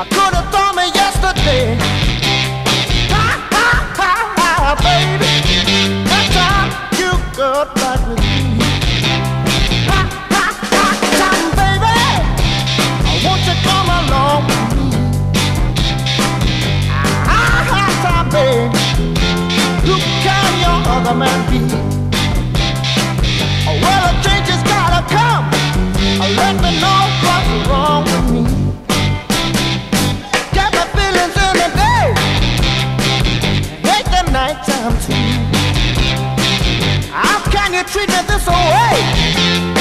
I could have told me yesterday. Ha, ha, ha, ha, baby. You got with me. Ha, ha, ha, baby. You come along with me? Ha, ha, time, baby. Who can your other man be? How can you treat me this way?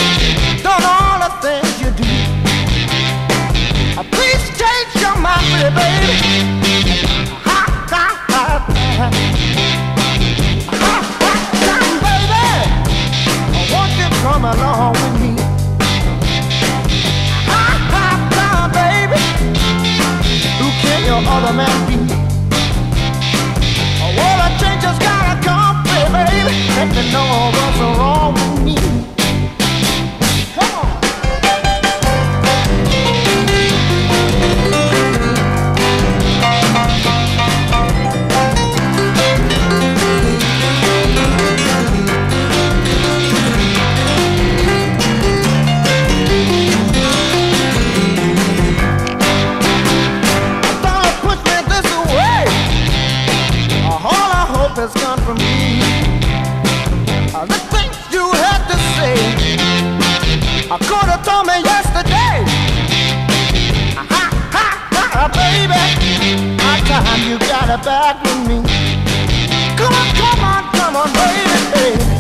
Has gone from me. Uh, The things you had to say, I could have told me yesterday. Ha ha ha, baby. My time you got it back with me. Come on, come on, come on, baby.